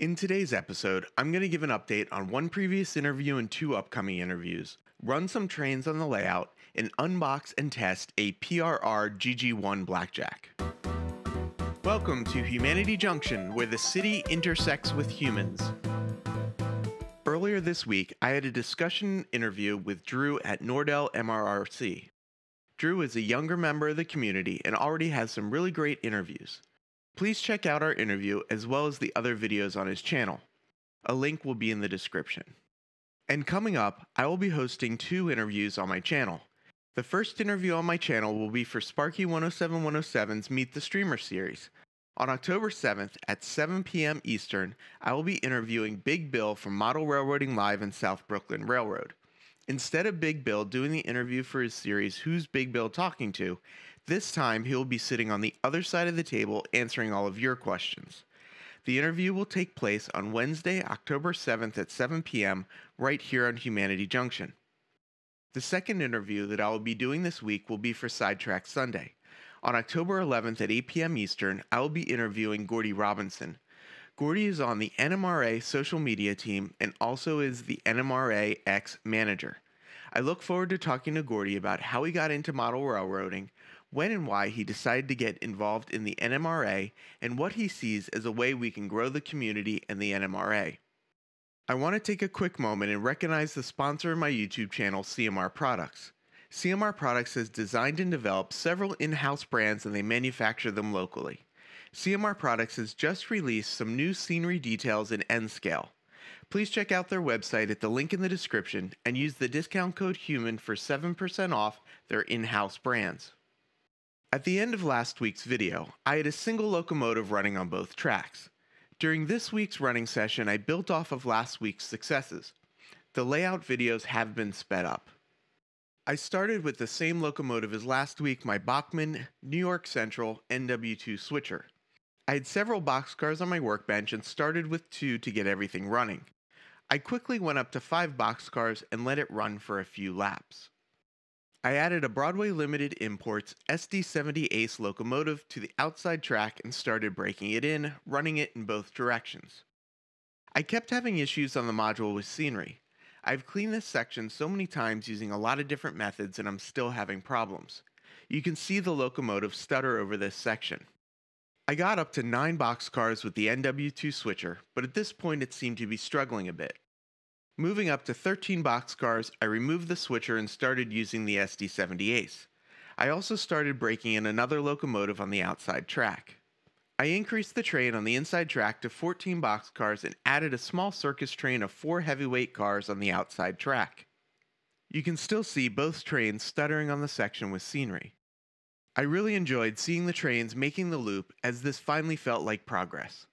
In today's episode, I'm going to give an update on one previous interview and two upcoming interviews, run some trains on the layout, and unbox and test a PRR GG1 Blackjack. Welcome to Humanity Junction, where the city intersects with humans. Earlier this week, I had a discussion interview with Drew at NorDel MRRC. Drew is a younger member of the community and already has some really great interviews. Please check out our interview as well as the other videos on his channel. A link will be in the description. And coming up, I will be hosting two interviews on my channel. The first interview on my channel will be for Sparky 107-107's Meet the Streamer series. On October 7th at 7 p.m. Eastern, I will be interviewing Big Bill from Model Railroading Live and South Brooklyn Railroad. Instead of Big Bill doing the interview for his series Who's Big Bill Talking To, this time he will be sitting on the other side of the table answering all of your questions. The interview will take place on Wednesday, October 7th at 7 p.m. right here on Humanity Junction. The second interview that I will be doing this week will be for Sidetrack Sunday. On October 11th at 8 p.m. Eastern, I will be interviewing Gordy Robinson. Gordy is on the NMRA social media team and also is the NMRA X manager. I look forward to talking to Gordy about how he got into model railroading, when and why he decided to get involved in the NMRA, and what he sees as a way we can grow the community and the NMRA. I want to take a quick moment and recognize the sponsor of my YouTube channel, CMR Products. CMR Products has designed and developed several in house brands and they manufacture them locally. CMR Products has just released some new scenery details in N scale. Please check out their website at the link in the description and use the discount code HUMAN for 7% off their in house brands. At the end of last week's video, I had a single locomotive running on both tracks. During this week's running session, I built off of last week's successes. The layout videos have been sped up. I started with the same locomotive as last week, my Bachmann New York Central NW2 switcher. I had several boxcars on my workbench and started with two to get everything running. I quickly went up to five boxcars and let it run for a few laps. I added a Broadway Limited Imports SD70ACe locomotive to the outside track and started breaking it in, running it in both directions. I kept having issues on the module with scenery. I've cleaned this section so many times using a lot of different methods and I'm still having problems. You can see the locomotive stutter over this section. I got up to 9 boxcars with the NW2 switcher, but at this point it seemed to be struggling a bit. Moving up to 13 boxcars, I removed the switcher and started using the SD70ACe. I also started breaking in another locomotive on the outside track. I increased the train on the inside track to 14 boxcars and added a small circus train of four heavyweight cars on the outside track. You can still see both trains stuttering on the section with scenery. I really enjoyed seeing the trains making the loop as this finally felt like progress.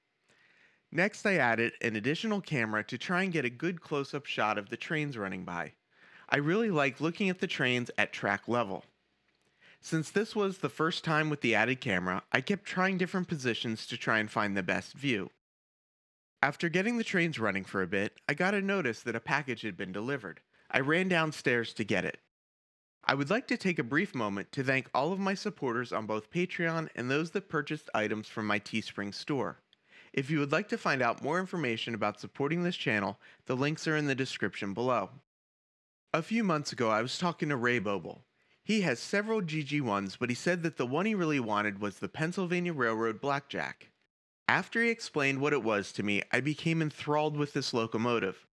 Next, I added an additional camera to try and get a good close up shot of the trains running by. I really like looking at the trains at track level. Since this was the first time with the added camera, I kept trying different positions to try and find the best view. After getting the trains running for a bit, I got a notice that a package had been delivered. I ran downstairs to get it. I would like to take a brief moment to thank all of my supporters on both Patreon and those that purchased items from my Teespring store. If you would like to find out more information about supporting this channel, the links are in the description below. A few months ago, I was talking to Ray Boble. He has several GG1s, but he said that the one he really wanted was the Pennsylvania Railroad Blackjack. After he explained what it was to me, I became enthralled with this locomotive.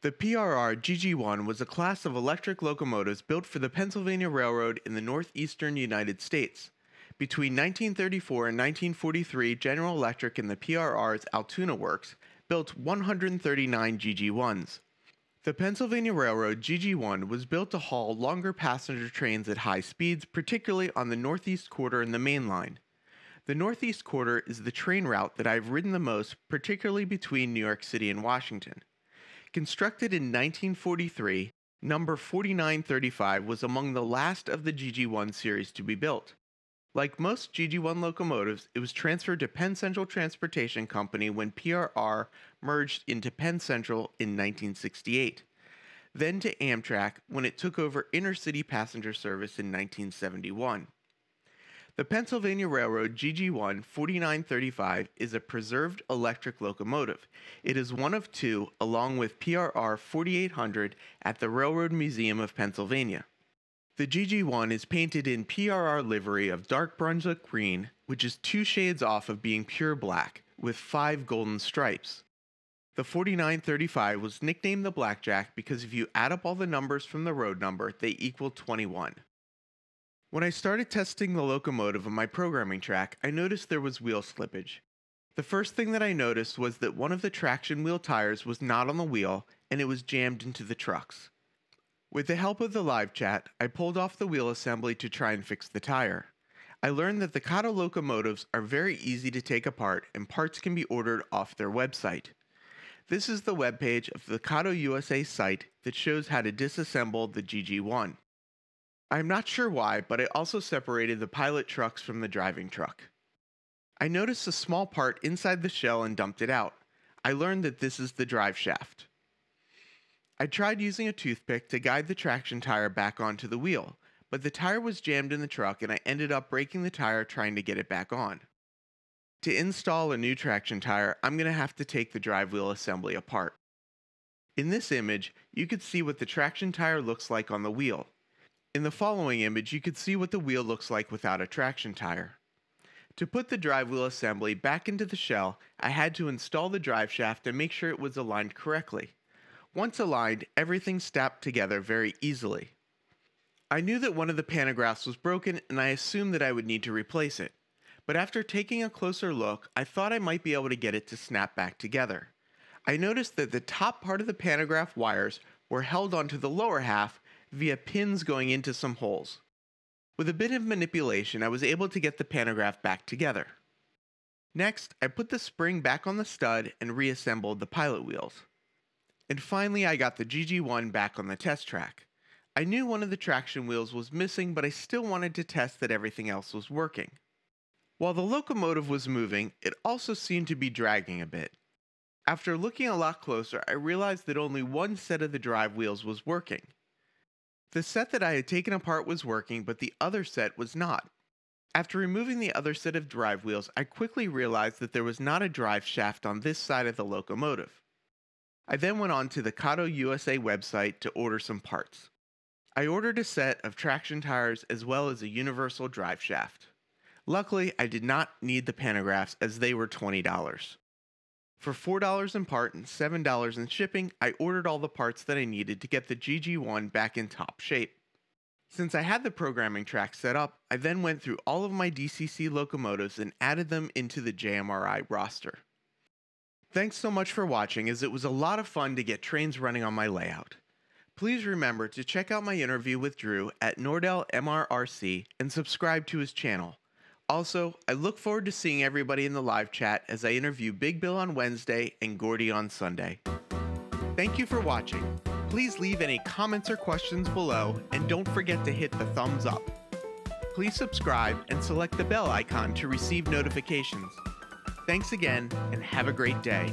The PRR GG1 was a class of electric locomotives built for the Pennsylvania Railroad in the northeastern United States. Between 1934 and 1943, General Electric and the PRR's Altoona Works built 139 GG1s. The Pennsylvania Railroad GG1 was built to haul longer passenger trains at high speeds, particularly on the Northeast Corridor and the Main Line. The Northeast Corridor is the train route that I've ridden the most, particularly between New York City and Washington. Constructed in 1943, number 4935 was among the last of the GG1 series to be built. Like most GG1 locomotives, it was transferred to Penn Central Transportation Company when PRR merged into Penn Central in 1968, then to Amtrak when it took over intercity passenger service in 1971. The Pennsylvania Railroad GG1 4935 is a preserved electric locomotive. It is one of two, along with PRR 4800, at the Railroad Museum of Pennsylvania. The GG1 is painted in PRR livery of dark Brunswick green, which is two shades off of being pure black, with five golden stripes. The 4935 was nicknamed the Blackjack because if you add up all the numbers from the road number, they equal 21. When I started testing the locomotive on my programming track, I noticed there was wheel slippage. The first thing that I noticed was that one of the traction wheel tires was not on the wheel and it was jammed into the trucks. With the help of the live chat, I pulled off the wheel assembly to try and fix the tire. I learned that the Kato locomotives are very easy to take apart and parts can be ordered off their website. This is the webpage of the Kato USA site that shows how to disassemble the GG1. I'm not sure why, but I also separated the pilot trucks from the driving truck. I noticed a small part inside the shell and dumped it out. I learned that this is the drive shaft. I tried using a toothpick to guide the traction tire back onto the wheel, but the tire was jammed in the truck and I ended up breaking the tire trying to get it back on. To install a new traction tire, I'm going to have to take the drive wheel assembly apart. In this image, you could see what the traction tire looks like on the wheel. In the following image, you could see what the wheel looks like without a traction tire. To put the drive wheel assembly back into the shell, I had to install the drive shaft and make sure it was aligned correctly. Once aligned, everything snapped together very easily. I knew that one of the pantographs was broken and I assumed that I would need to replace it. But after taking a closer look, I thought I might be able to get it to snap back together. I noticed that the top part of the pantograph wires were held onto the lower half via pins going into some holes. With a bit of manipulation, I was able to get the pantograph back together. Next, I put the spring back on the stud and reassembled the pilot wheels. And finally, I got the GG1 back on the test track. I knew one of the traction wheels was missing, but I still wanted to test that everything else was working. While the locomotive was moving, it also seemed to be dragging a bit. After looking a lot closer, I realized that only one set of the drive wheels was working. The set that I had taken apart was working, but the other set was not. After removing the other set of drive wheels, I quickly realized that there was not a drive shaft on this side of the locomotive. I then went on to the Kato USA website to order some parts. I ordered a set of traction tires as well as a universal drive shaft. Luckily, I did not need the pantographs as they were $20. For $4 in part and $7 in shipping, I ordered all the parts that I needed to get the GG1 back in top shape. Since I had the programming track set up, I then went through all of my DCC locomotives and added them into the JMRI roster. Thanks so much for watching as it was a lot of fun to get trains running on my layout. Please remember to check out my interview with Drew at NorDel MRRC and subscribe to his channel. Also, I look forward to seeing everybody in the live chat as I interview Big Bill on Wednesday and Gordy on Sunday. Thank you for watching. Please leave any comments or questions below and don't forget to hit the thumbs up. Please subscribe and select the bell icon to receive notifications. Thanks again and have a great day.